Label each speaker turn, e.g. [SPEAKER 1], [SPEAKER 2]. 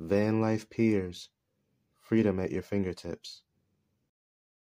[SPEAKER 1] Van Life peers, - freedom at your fingertips.